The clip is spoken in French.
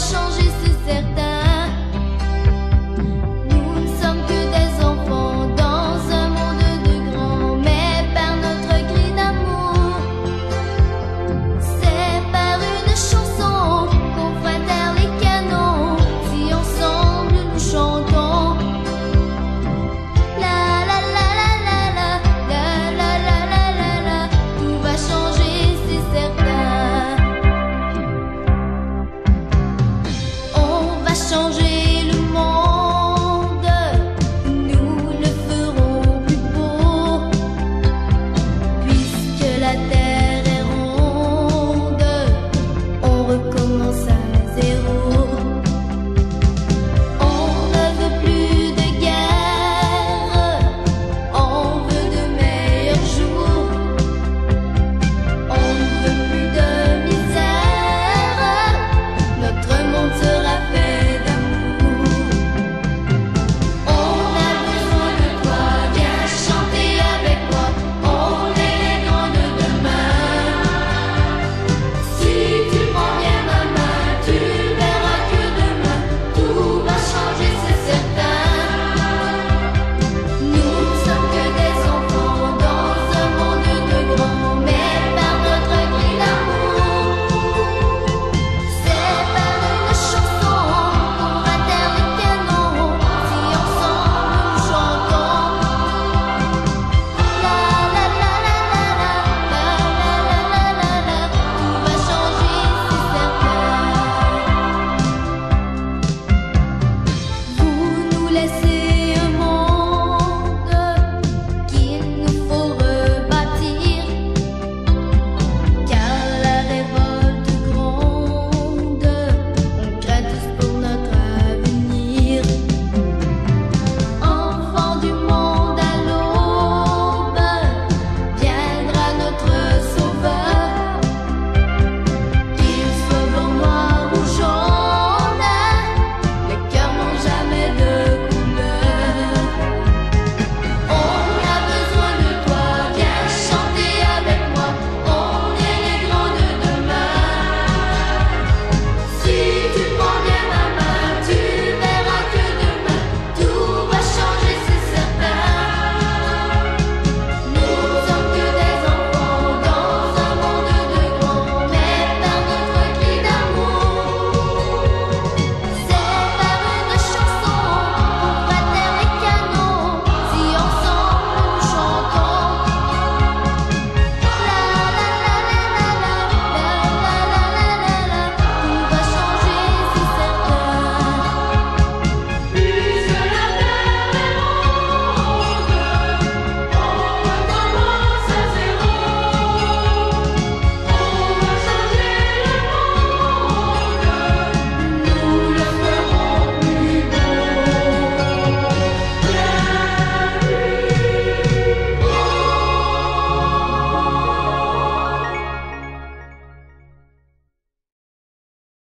生。Va changer